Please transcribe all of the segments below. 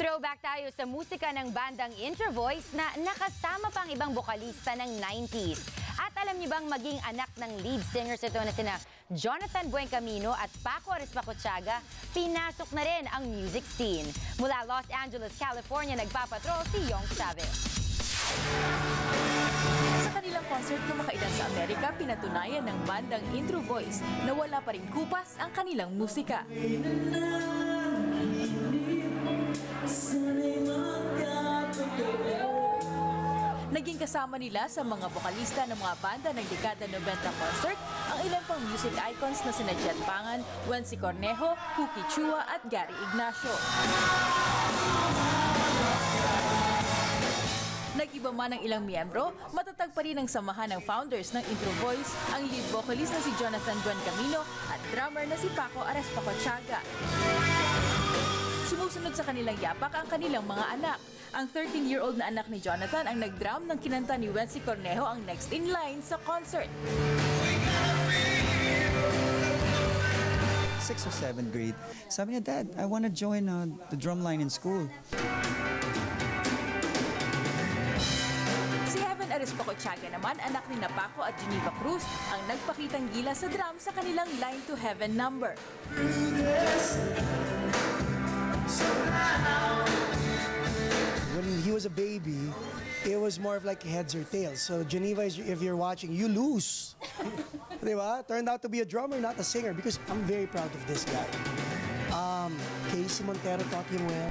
Throwback tayo sa musika ng bandang Intervoice na nakasama pang ibang bokalista ng 90s. At alam niyo bang maging anak ng lead singers ito na sina Jonathan Buencamino at Paco Arispacochaga, pinasok na rin ang music scene. Mula Los Angeles, California, nagpapatrol si Yong Chavez. Sa kanilang concert kumakailan sa Amerika, pinatunayan ng bandang Intro Voice na wala pa rin kupas ang kanilang musika. Naging kasama nila sa mga vokalista ng mga banda ng dekada 90 concert ang ilan pang music icons na sina Jet Pangan, Wency Cornejo, Cookie Chua at Gary Ignacio. Nag-iba man ang ilang miyembro, matatag pa rin ang samahan ng founders ng Intro Voice, ang lead vocalist na si Jonathan Juan Camino at drummer na si Paco Arespacochaga. Sumusunod sa kanilang yapak ang kanilang mga anak. Ang 13-year-old na anak ni Jonathan ang nag-drum ng kinanta ni Wency Cornejo ang next in line sa concert. sixth or seventh grade, sabi niya, Dad, I want to join uh, the drum line in school. Si Heaven Arespacochaga naman, anak ni Paco at Geneva Cruz, ang nagpakitang gila sa drum sa kanilang Line to Heaven number. When he was a baby, it was more of like heads or tails. So Geneva, is, if you're watching, you lose. Di ba? Turned out to be a drummer, not a singer, because I'm very proud of this guy. Um, Casey Montero taught him well.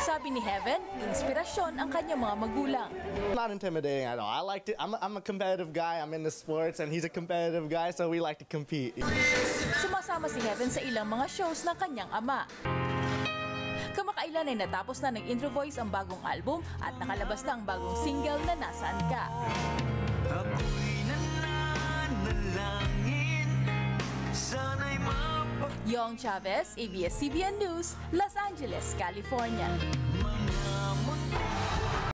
Sabi ni Heaven, inspirasyon ang kanyang mga magulang. Not intimidating at all. I like to. I'm a, I'm a competitive guy. I'm into sports, and he's a competitive guy, so we like to compete. Sumasama si Heaven sa ilang mga shows ng kanyang ama. Kamakailan ay natapos na ng Intro Voice ang bagong album at nakalabas na ang bagong single na Nasaan Ka. Yong Chavez, ABS-CBN News, Los Angeles, California.